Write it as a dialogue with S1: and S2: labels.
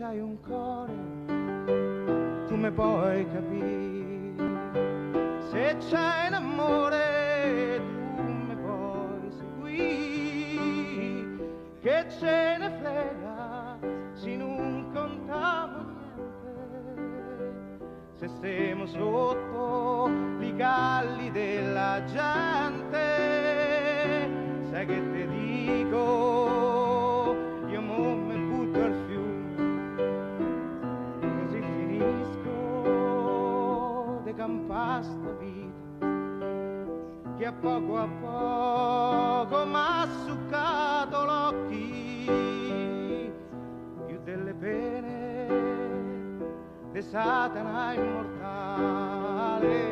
S1: c'hai un cuore, mi puoi capire. Se c'hai un amore, mi puoi seguire. Che ce ne frega se non contiamo niente. Se stiamo sotto i galli della gente, sai che ti dico, finisco di campare sta vita, che a poco a poco m'ha succato l'occhio, più delle pene di Satana immortale.